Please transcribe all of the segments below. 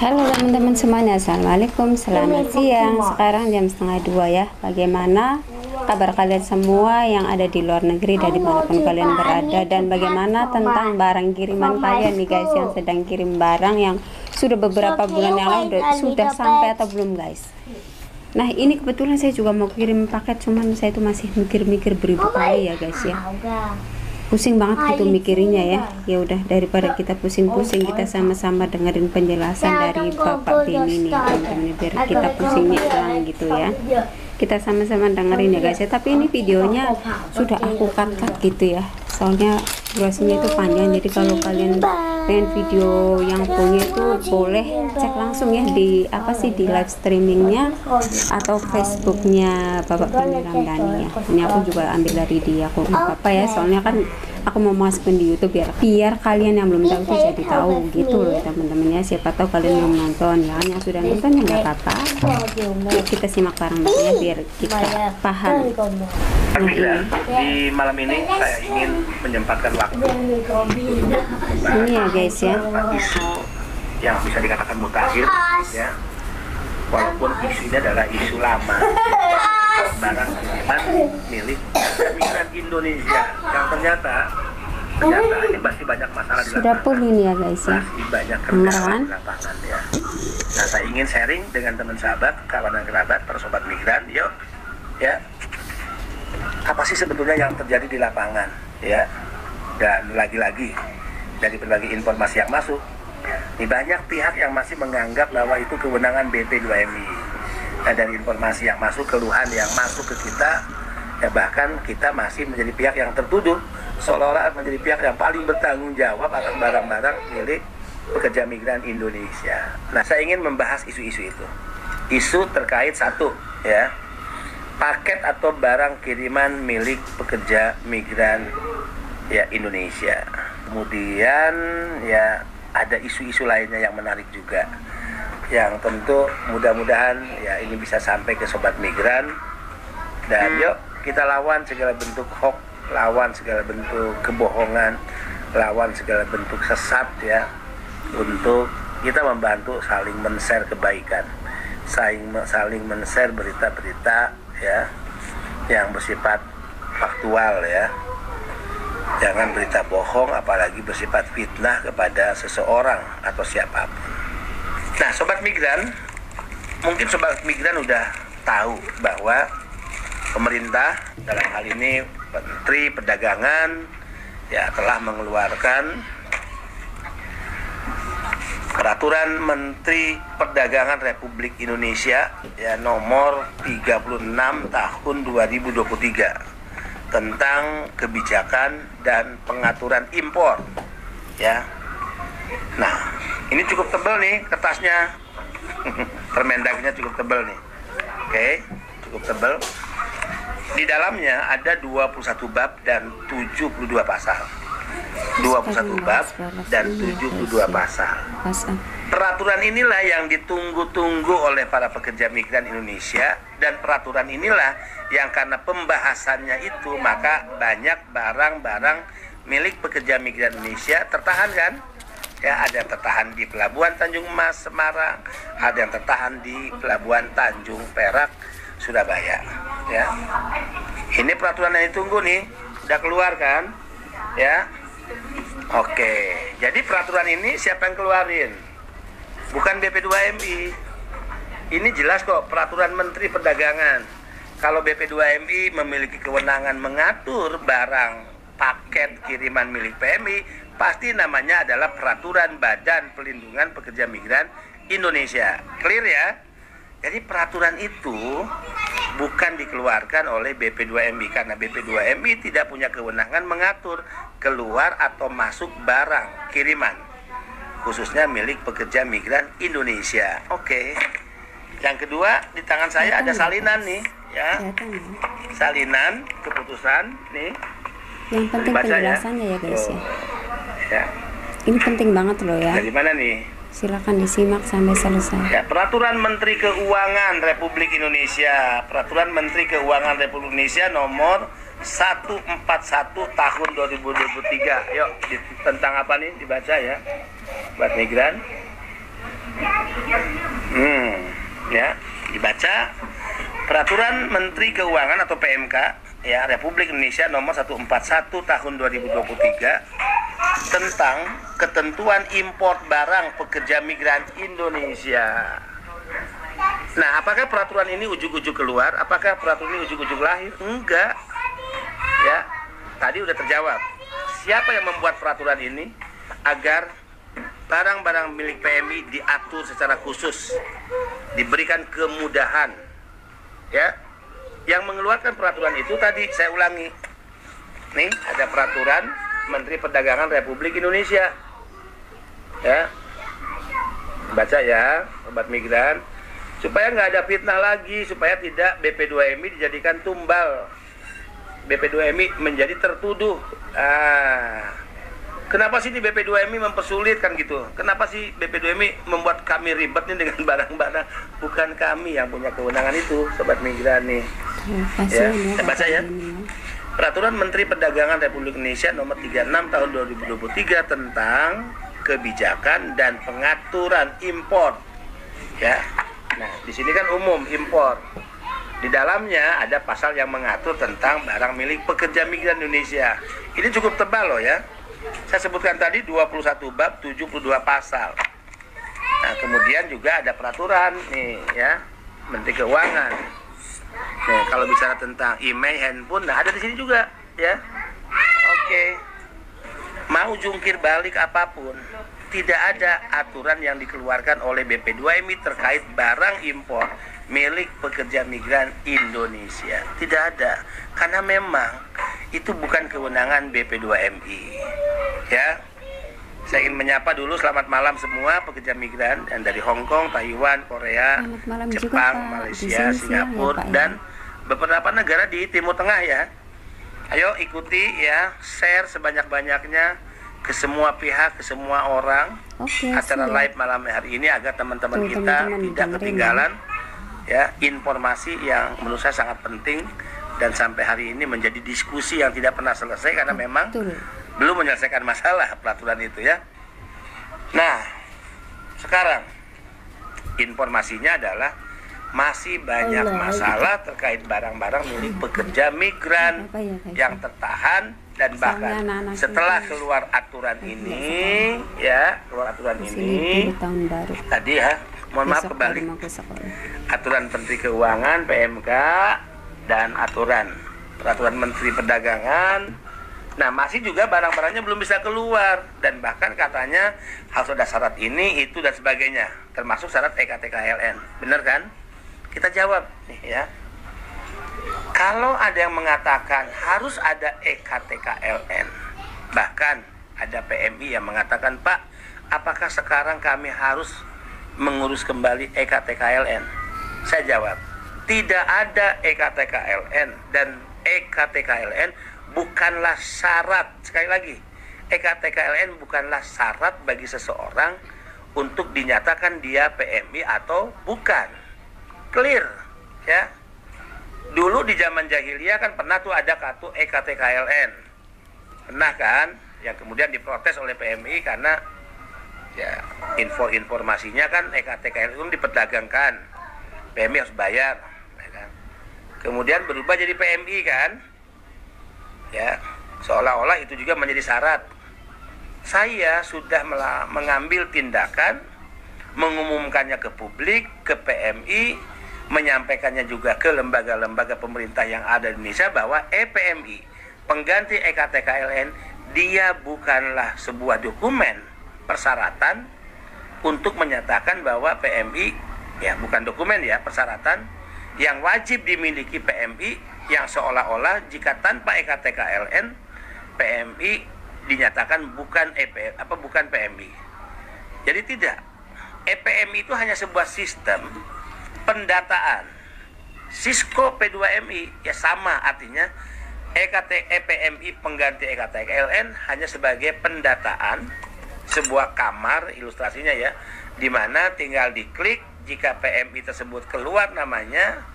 Halo teman-teman semuanya, Assalamualaikum, selamat siang. Sekarang jam setengah dua ya. Bagaimana kabar kalian semua yang ada di luar negeri dan di mana pun kalian berada? Dan bagaimana tentang barang kiriman kalian nih guys Yang sedang kirim barang yang sudah beberapa bulan yang lalu udah- sudah sampai atau belum guys? Nah ini kebetulan saya juga mau kirim paket Cuman saya tuh masih mikir-mikir beribu kali ya guys ya pusing banget gitu mikirinnya ya. Ya udah daripada kita pusing-pusing kita sama-sama dengerin penjelasan dari Bapak Beni nih teman-teman biar kita pusingnya hilang gitu ya. kita sama-sama dengerin ya guys ya. Tapi ini videonya sudah aku cut-cut gitu ya soalnya durasinya itu panjang jadi kalau kalian pengen video yang punya itu boleh cek langsung ya di apa sih di live streamingnya atau Facebooknya Bapak Beni Ramdhani ya. Ini aku juga ambil dari dia aku nggak apa-apa ya soalnya kan aku mau masukin di YouTube biar biar kalian yang belum tahu tuh jadi tahu gitu loh ya siapa tahu kalian belum nonton ya yang sudah nonton ya nggak apa-apa. Kita simak bareng-bareng ya biar kita paham Tapi ya, di malam ini saya ingin menyempatkan waktu ini ya guys ya. yang bisa dikatakan mutakhir ya. Walaupun isu ini adalah isu lama. Barang kiriman milik migran Indonesia yang ternyata ternyata ini masih banyak masalah di sudah ini ya guys ya. Masih banyak kerjaan di lapangan ya. Nah, saya ingin sharing dengan teman sahabat, kawan dan kerabat, para sobat migran, yuk, ya. Apa sih sebetulnya yang terjadi di lapangan, ya? Dan lagi-lagi dari berbagai informasi yang masuk, ini banyak pihak yang masih menganggap bahwa itu kewenangan BP2MI. Nah, dari informasi yang masuk, keluhan yang masuk ke kita, ya bahkan kita masih menjadi pihak yang tertuduh seolah-olah menjadi pihak yang paling bertanggung jawab atas barang-barang milik pekerja migran Indonesia. Nah, saya ingin membahas isu-isu itu. Isu terkait satu, ya, paket atau barang kiriman milik pekerja migran ya Indonesia. Kemudian ya ada isu-isu lainnya yang menarik juga. Yang tentu mudah-mudahan ya ini bisa sampai ke sobat migran dan yuk kita lawan segala bentuk hoax, lawan segala bentuk kebohongan, lawan segala bentuk sesat ya untuk kita membantu saling men-share kebaikan, saling saling men-share berita-berita ya yang bersifat faktual ya. Jangan berita bohong apalagi bersifat fitnah kepada seseorang atau siapa pun. Nah, sobat migran, mungkin sobat migran udah tahu bahwa pemerintah dalam hal ini Menteri Perdagangan ya telah mengeluarkan Peraturan Menteri Perdagangan Republik Indonesia ya nomor 36 tahun 2023 tentang kebijakan dan pengaturan impor ya. Nah, ini cukup tebal nih kertasnya. Permendagnya cukup tebal nih. Oke, cukup tebal. Di dalamnya ada 21 bab dan 72 pasal. 21 bab dan 72 pasal. pasal Peraturan inilah yang ditunggu-tunggu oleh para pekerja migran Indonesia dan peraturan inilah yang karena pembahasannya itu maka banyak barang-barang milik pekerja migran Indonesia tertahan kan? Ya, ada yang tertahan di Pelabuhan Tanjung Mas Semarang, ada yang tertahan di Pelabuhan Tanjung Perak Surabaya, ya. Ini peraturan yang ditunggu nih, udah keluar kan? Ya. Oke, jadi peraturan ini siapa yang keluarin? Bukan BP2MI. Ini jelas kok peraturan Menteri Perdagangan. Kalau BP2MI memiliki kewenangan mengatur barang paket kiriman milik PMI, pasti namanya adalah Peraturan Badan Pelindungan Pekerja Migran Indonesia. Clear ya? Jadi peraturan itu bukan dikeluarkan oleh BP2MI karena BP2MI tidak punya kewenangan mengatur keluar atau masuk barang kiriman khususnya milik pekerja migran Indonesia. Oke. Yang kedua di tangan saya ada salinan nih, ya. ya Salinan keputusan nih. yang penting ya. penjelasannya ya guys ya. Ya. ini penting banget loh ya Dari mana nih? Silakan disimak sampai selesai Ya, Peraturan Menteri Keuangan Republik Indonesia, Peraturan Menteri Keuangan Republik Indonesia nomor 141 tahun 2023. Yuk, tentang apa nih dibaca ya? Buat migran. ya dibaca peraturan Menteri Keuangan atau PMK ya Republik Indonesia nomor 141 tahun 2023 tentang ketentuan impor barang pekerja migran Indonesia. Nah, apakah peraturan ini ujuk-ujuk keluar? Apakah peraturan ini ujuk-ujuk lahir? Enggak. Ya, tadi udah terjawab. Siapa yang membuat peraturan ini agar barang-barang milik PMI diatur secara khusus, diberikan kemudahan. Ya. Yang mengeluarkan peraturan itu tadi saya ulangi. Nih, ada peraturan Menteri Perdagangan Republik Indonesia. Ya. Baca ya, obat migran. Supaya nggak ada fitnah lagi supaya tidak BP2MI dijadikan tumbal. BP2MI menjadi tertuduh. Ah. Kenapa sih di BP2MI mempersulit kan gitu? Kenapa sih BP2MI membuat kami ribet nih dengan barang-barang? Bukan kami yang punya kewenangan itu sobat migran nih. Ya, saya baca ya. Peraturan Menteri Perdagangan Republik Indonesia nomor 36 tahun 2023 tentang kebijakan dan pengaturan impor ya Nah, di sini kan umum impor. Di dalamnya ada pasal yang mengatur tentang barang milik pekerja migran Indonesia. Ini cukup tebal loh ya. Saya sebutkan tadi 21 bab 72 pasal. Nah, kemudian juga ada peraturan nih ya, Menteri Keuangan. Nih, kalau bicara tentang email, handphone, nah ada di sini juga ya. Oke. Mau jungkir balik apa pun, tidak ada aturan yang dikeluarkan oleh BP2MI terkait barang impor milik pekerja migran Indonesia. Tidak ada. Karena memang itu bukan kewenangan BP2MI. Ya. Saya ingin menyapa dulu selamat malam semua pekerja migran yang dari Hong Kong, Taiwan, Korea, Jepang, juga, Malaysia, Singapura ya, dan beberapa negara di Timur Tengah ya. Ayo ikuti ya, share sebanyak-banyaknya ke semua pihak, ke semua orang okay, acara siap. live malam hari ini agar teman-teman kita teman -teman tidak ketinggalan ya informasi yang menurut saya sangat penting dan sampai hari ini menjadi diskusi yang tidak pernah selesai karena Betul. memang belum menyelesaikan masalah peraturan itu ya. Nah, sekarang informasinya adalah masih banyak masalah terkait barang-barang milik pekerja migran ya, yang tertahan dan bahkan setelah keluar aturan ini ya keluar aturan ini. tahun baru. Tadi ya mohon maaf kembali aturan Menteri Keuangan PMK dan aturan. Peraturan Menteri Perdagangan. Nah masih juga barang-barangnya belum bisa keluar. Dan bahkan katanya harus ada syarat ini itu dan sebagainya. Termasuk syarat EKTKLN benar kan kita jawab nih ya kalau ada yang mengatakan harus ada EKTKLN, bahkan ada PMI yang mengatakan, Pak, apakah sekarang kami harus mengurus kembali EKTKLN? Saya jawab, tidak ada EKTKLN dan EKTKLN bukanlah syarat. Sekali lagi, EKTKLN bukanlah syarat bagi seseorang untuk dinyatakan dia PMI atau bukan. Clear, ya. Dulu di zaman jahiliyah kan pernah tuh ada kartu EKTKLN pernah kan? Yang kemudian diprotes oleh PMI karena ya info informasinya kan EKTKLN itu diperdagangkan. PMI harus bayar ya kan? kemudian berubah jadi PMI kan? Ya seolah-olah itu juga menjadi syarat. Saya sudah mengambil tindakan mengumumkannya ke publik ke PMI menyampaikannya juga ke lembaga-lembaga pemerintah yang ada di Indonesia bahwa EPMI pengganti EKTKLN dia bukanlah sebuah dokumen persyaratan untuk menyatakan bahwa PMI ya bukan dokumen ya persyaratan yang wajib dimiliki PMI yang seolah-olah jika tanpa EKTKLN PMI dinyatakan bukan EP apa bukan PMI. Jadi tidak. EPMI itu hanya sebuah sistem pendataan. Cisco P2MI ya sama artinya. EKT EPMI pengganti EKTKLN hanya sebagai pendataan sebuah kamar ilustrasinya ya di mana tinggal diklik jika PMI tersebut keluar namanya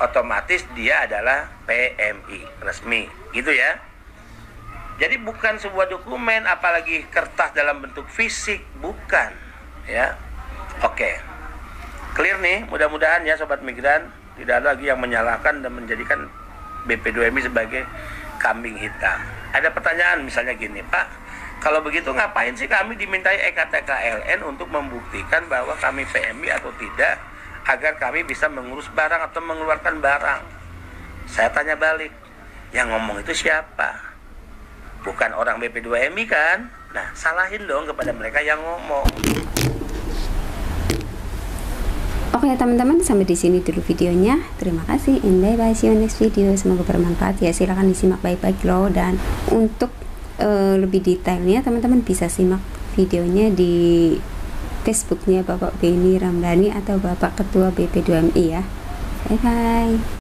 otomatis dia adalah PMI resmi. Gitu ya. Jadi bukan sebuah dokumen apalagi kertas dalam bentuk fisik bukan. Ya. Oke clear nih mudah-mudahan ya sobat migran. Tidak ada lagi yang menyalahkan dan menjadikan BP2MI sebagai kambing hitam. Ada pertanyaan misalnya gini Pak kalau begitu ngapain sih kami dimintai EKTKLN untuk membuktikan bahwa kami PMI atau tidak agar kami bisa mengurus barang atau mengeluarkan barang? Saya tanya balik yang ngomong itu siapa? Bukan orang BP2MI kan? Nah salahin dong kepada mereka yang ngomong Oke teman-teman sampai di sini dulu videonya. Terima kasih and bye bye see you next video. Semoga bermanfaat ya. Silahkan disimak baik-baik loh dan untuk uh, lebih detailnya teman-teman bisa simak videonya di Facebooknya Bapak Beni Ramdhani atau Bapak Ketua BP2MI ya. Bye bye.